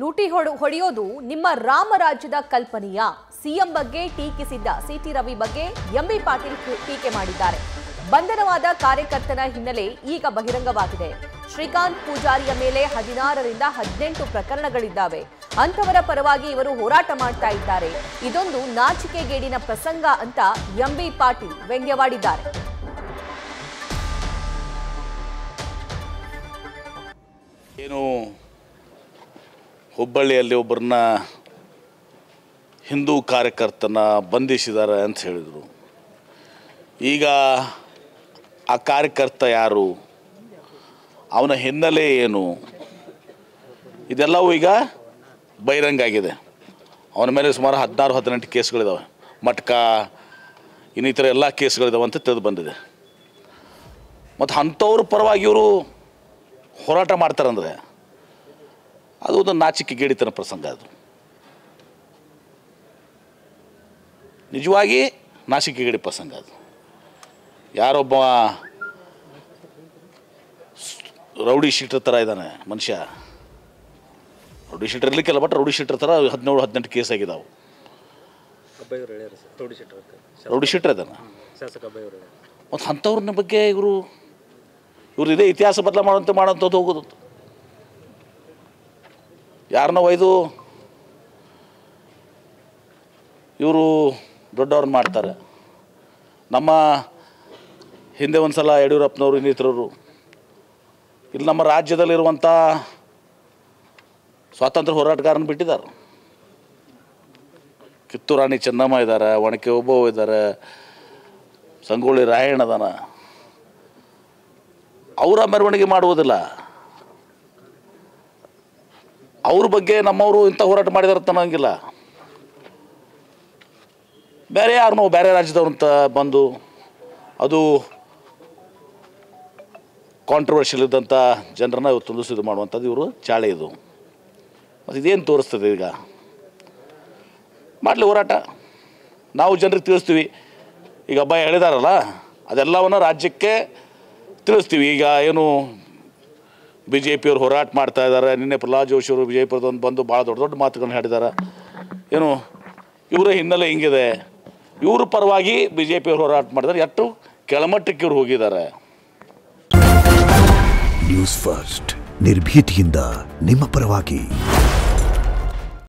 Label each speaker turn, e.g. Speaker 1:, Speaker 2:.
Speaker 1: ಲೂಟಿ ಹೊಡೆ ಹೊಡೆಯೋದು ನಿಮ್ಮ ರಾಮರಾಜ್ಯದ ಕಲ್ಪನೆಯ. ಸಿಎಂ ಬಗ್ಗೆ ಟೀಕಿಸಿದ್ದ ಸಿಟಿ ರವಿ ಬಗ್ಗೆ ಎಂಬಿ ಪಾಟೀಲ್ ಟೀಕೆ ಮಾಡಿದ್ದಾರೆ. ಬಂಧನವಾದ ಕಾರ್ಯಕರ್ತನ ಹಿನ್ನೆಲೆ ಈಗ ಬಹಿರಂಗವಾಗಿದೆ. ಶ್ರೀಕಾಂತ್ ಪೂಜಾರಿಯ ಮೇಲೆ ಹದಿನಾರರಿಂದ ಹದಿನೆಂಟು ಪ್ರಕರಣಗಳಿದ್ದಾವೆ. ಅಂಥವರ ಪರವಾಗಿ ಇವರು ಹೋರಾಟ ಮಾಡ್ತಾ ಇದ್ದಾರೆ. ಇದೊಂದು ನಾಚಿಕೆಗೇಡಿನ ಪ್ರಸಂಗ ಅಂತ ಎಂಬಿ ಪಾಟೀಲ್ ವ್ಯಂಗ್ಯವಾಡಿದ್ದಾರೆ.
Speaker 2: ಏನು ಹುಬ್ಬಳ್ಳಿಯಲ್ಲಿ ಒಬ್ಬರನ್ನ ಹಿಂದೂ ಕಾರ್ಯಕರ್ತನ ಬಂಧಿಸಿದ್ದಾರೆ ಅಂತ ಹೇಳಿದರು. ಈಗ ಆ ಕಾರ್ಯಕರ್ತ ಯಾರು? ಅವನ ಹಿನ್ನೆಲೆ ಏನು? ಇದೆಲ್ಲವೂ ಈಗ ಬಹಿರಂಗ ಆಗಿದೆ. ಅವನ ಮೇಲೆ ಸುಮಾರು ಹದಿನಾರು, ಹದಿನೆಂಟು ಕೇಸ್ಗಳಿದ್ದಾವೆ ಮಟ್ಕ, ಇನ್ನಿತರ ಎಲ್ಲ ಕೇಸ್ಗಳಿದ್ದಾವೆ ಅಂತ ತಿಳಿದು ಬಂದಿದೆ. ಮತ್ತು ಅಂಥವ್ರ ಪರವಾಗಿ ಇವರು ಹೋರಾಟ ಮಾಡ್ತಾರಂದ್ರೆ ಅದು ಒಂದು ನಾಚಿಕೆ ಗೇಡಿತನ ಪ್ರಸಂಗ ಅದು. ನಿಜವಾಗಿ ನಾಚಿಕೆ ಗೇಡಿ ಪ್ರಸಂಗ ಅದು. ಯಾರೊಬ್ಬ ರೌಡಿ ಶೀಟರ್ ಥರ ಇದ್ದಾನೆ ಮನುಷ್ಯ. ರೌಡಿ ಶೀಟರ್ ಇರ್ಲಿಕ್ಕಿಲ್ಲ ಬಟ್ ರೌಡಿ ಶೀಟರ್ ಥರ ಹದಿನೇಳು ಹದಿನೆಂಟು ಕೇಸ್ ಆಗಿದ್ದಾವೆ
Speaker 3: ರೌಡಿ
Speaker 2: ಶೀಟರ್ ಇದ್ದಾನೆ ಮತ್ತು ಅಂಥವ್ರನ್ನ ಬಗ್ಗೆ ಇವರು ಇವ್ರು ಇದೇ ಇತಿಹಾಸ ಬದಲ ಮಾಡೋಂಥ ಮಾಡೋಂಥದ್ದು ಹೋಗೋದು. ಯಾರನ್ನ ಒಯ್ದು? ಇವರು ದೊಡ್ಡವ್ರನ್ನ ಮಾಡ್ತಾರೆ. ನಮ್ಮ ಹಿಂದೆ ಒಂದು ಸಲ ಯಡಿಯೂರಪ್ಪನವರು, ಇನ್ನಿತರರು, ಇಲ್ಲಿ ನಮ್ಮ ರಾಜ್ಯದಲ್ಲಿರುವಂಥ ಸ್ವಾತಂತ್ರ್ಯ ಹೋರಾಟಗಾರನ ಬಿಟ್ಟಿದ್ದಾರೆ. ಕಿತ್ತೂರು ರಾಣಿ ಚೆನ್ನಮ್ಮ ಇದ್ದಾರೆ ಒಣಕೆ ಒಬ್ಬವ್ ಇದ್ದಾರೆ, ಸಂಗೊಳ್ಳಿ ರಾಯಣ್ಣ ಅವರ ಮೆರವಣಿಗೆ ಮಾಡುವುದಿಲ್ಲ. ಅವ್ರ ಬಗ್ಗೆ ನಮ್ಮವರು ಇಂಥ ಹೋರಾಟ ಮಾಡಿದಾರೆ ಅಂತ ಬೇರೆ ಬೇರೆ ಯಾರನ್ನೋ ಬೇರೆ ರಾಜ್ಯದವ್ರಂತ ಬಂದು ಅದು ಕಾಂಟ್ರವರ್ಷಿಯಲ್ ಇದ್ದಂಥ ಜನರನ್ನ ತುಂಬಿಸಿ ಇದು ಮಾಡುವಂಥದ್ದು ಇವರು ಚಾಳೆ ಇದು. ಮತ್ತು ಇದೇನು ತೋರಿಸ್ತದೆ ಈಗ? ಮಾಡಲಿ ಹೋರಾಟ. ನಾವು ಜನರಿಗೆ ತಿಳಿಸ್ತೀವಿ. ಈಗ ಹಬ್ಬ ಹೇಳಿದಾರಲ್ಲ ಅದೆಲ್ಲವನ್ನು ರಾಜ್ಯಕ್ಕೆ ತಿಳಿಸ್ತೀವಿ. ಈಗ ಏನು ಬಿ ಜೆ ಪಿಯವರು ಹೋರಾಟ ಮಾಡ್ತಾ ಇದ್ದಾರೆ. ನಿನ್ನೆ ಪ್ರಹ್ಲಾದ್ ಜೋಶಿ ಅವರು ಪಿಯವ್ರದ್ದು ಬಂದು ಭಾಳ ದೊಡ್ಡ ದೊಡ್ಡ ಮಾತುಗಳನ್ನ ಹೇಳಿದ್ದಾರೆ. ಏನು, ಇವರ ಹಿನ್ನೆಲೆ ಹಿಂಗಿದೆ. ಇವ್ರ ಪರವಾಗಿ ಬಿ ಜೆ ಪಿಯವರು ಹೋರಾಟ ಮಾಡಿದ್ರೆ ಎಷ್ಟು ಕೆಳಮಟ್ಟಕ್ಕೆ ಇವರು ಹೋಗಿದ್ದಾರೆ.
Speaker 4: ನ್ಯೂಸ್ ಫಸ್ಟ್ ನಿರ್ಭೀತಿಯಿಂದ ನಿಮ್ಮ ಪರವಾಗಿ.